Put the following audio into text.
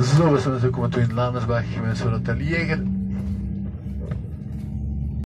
Zo, we zijn natuurlijk momenteel in Lanersberg geweest van het Jeger.